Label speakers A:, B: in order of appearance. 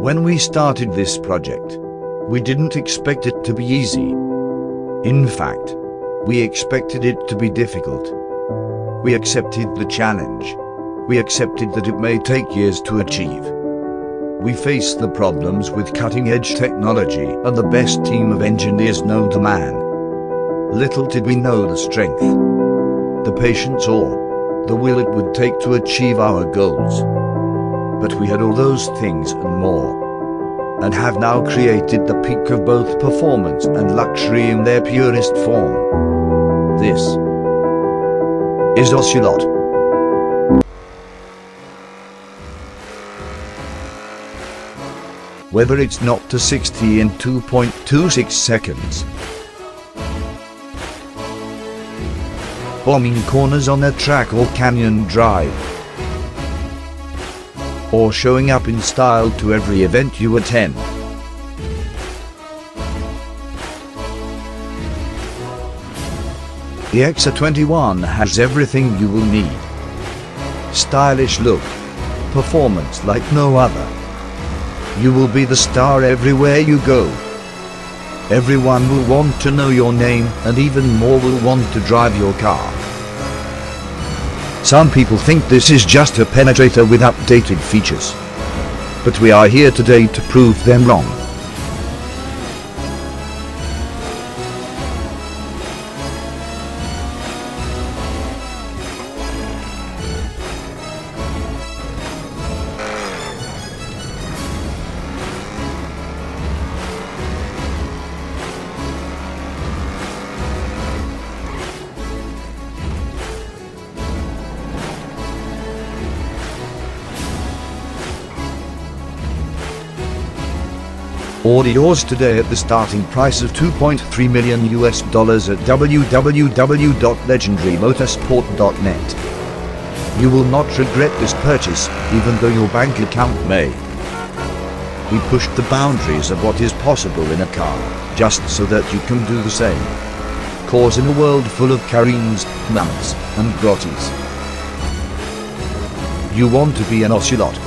A: When we started this project, we didn't expect it to be easy. In fact, we expected it to be difficult. We accepted the challenge. We accepted that it may take years to achieve. We faced the problems with cutting-edge technology and the best team of engineers known to man. Little did we know the strength, the patience or the will it would take to achieve our goals. But we had all those things and more. And have now created the peak of both performance and luxury in their purest form. This is Ocelot. Whether it's not to 60 in 2.26 seconds, bombing corners on a track or canyon drive, or showing up in style to every event you attend. The XA21 has everything you will need. Stylish look, performance like no other. You will be the star everywhere you go. Everyone will want to know your name and even more will want to drive your car. Some people think this is just a penetrator with updated features. But we are here today to prove them wrong. Order yours today at the starting price of 2.3 million US dollars at www.legendarymotorsport.net. You will not regret this purchase, even though your bank account may. We pushed the boundaries of what is possible in a car, just so that you can do the same. Cause in a world full of Karins, Mammoths, and Grottis. You want to be an ocelot,